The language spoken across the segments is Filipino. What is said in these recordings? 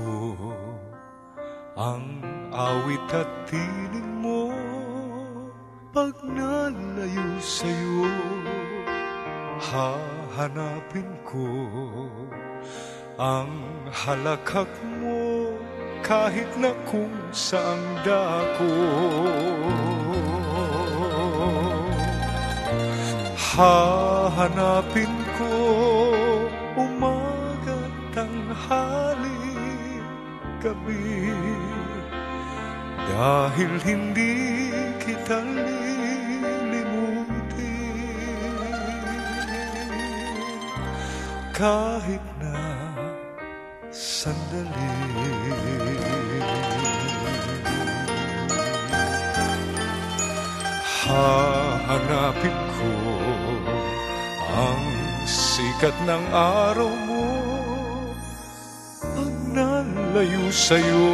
ko ang awit at tinig mo. Pag nalayo sa'yo hahanapin ko ang halakak mo. Kahit na kung saang dako hahanapin Dahil hindi kita lilimutin Kahit na sandali. Hahanapin ko ang sikat ng araw mo. Pag nalayo sa'yo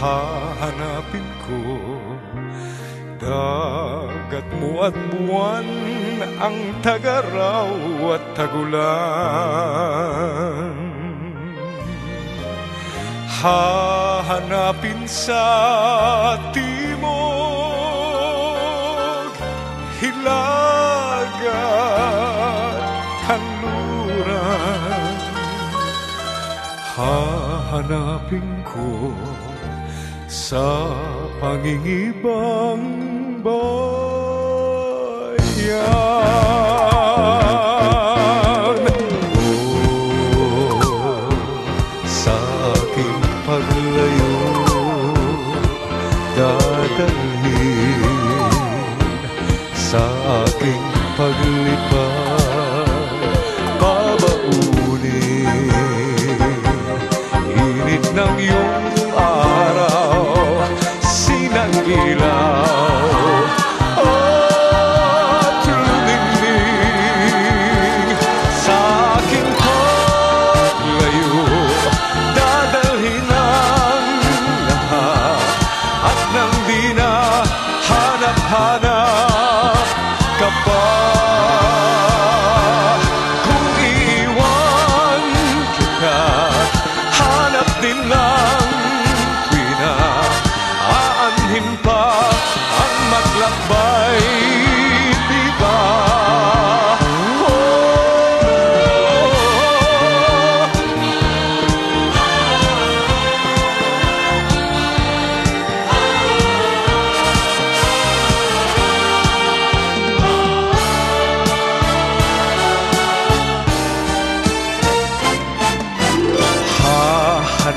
Hahanapin ko. Dagat mo at buwan Ang tagaraw at tagulan. Hahanapin sa timog Hilagat kanluran. Hahanapin ko sa pangingibang bayan. Oh, sa aking paglayo dadalhin sa aking paglipad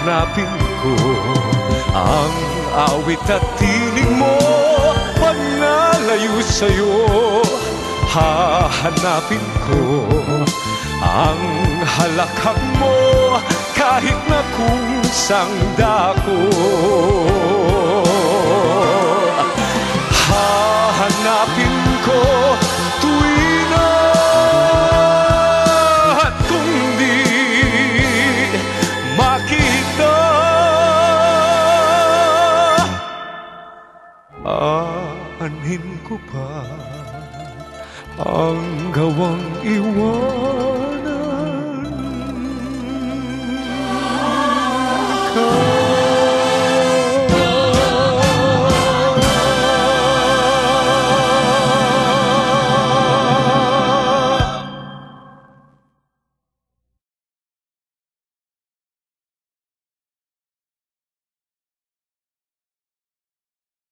Hahanapin ko ang awit at tinig mo. Pag nalayo sa'yo Hahanapin ko ang halakhak mo. Kahit na kung sang ko pa ang gawang iwan